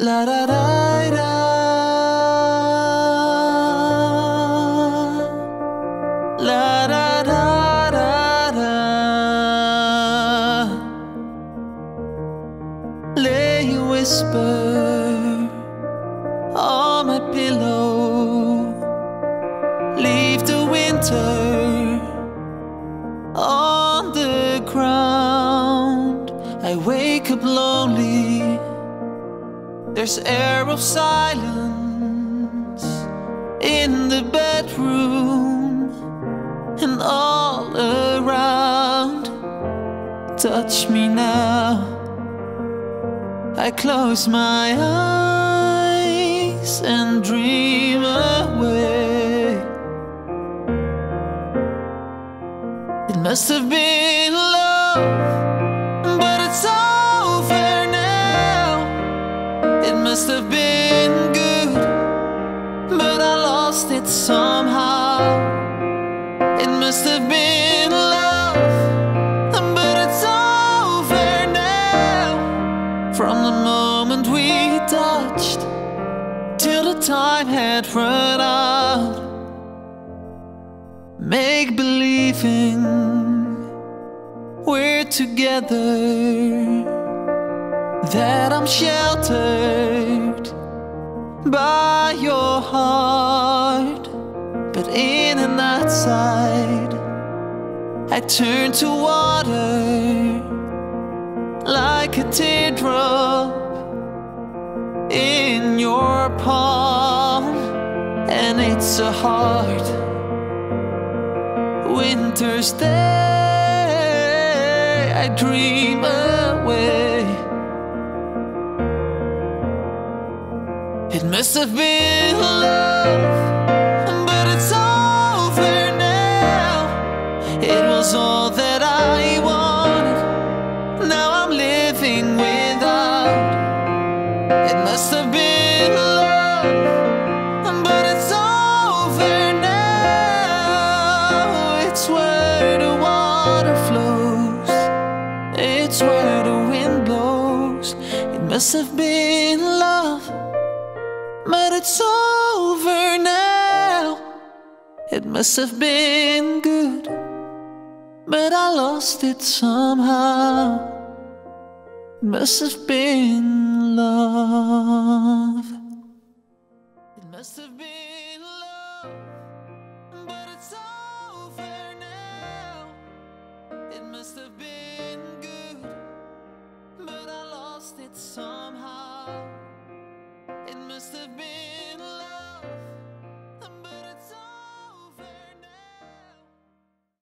La da da da. La da da da. Lay whisper on my pillow. Leave the winter on the ground. I wake up lonely. There's air of silence in the bedroom and all around. Touch me now. I close my eyes and dream away. It must have been love, lost it somehow. It must have been love, but it's over now. From the moment we touched till the time had run out. Make believing we're together, that I'm sheltered by your heart, outside, I turn to water like a teardrop in your palm, and it's a hard winter's day. I dream away. It must have been love, must have been love, but it's over now. It's where the water flows, it's where the wind blows. It must have been love, but it's over now. It must have been good, but I lost it somehow. Must have been love. Must have been.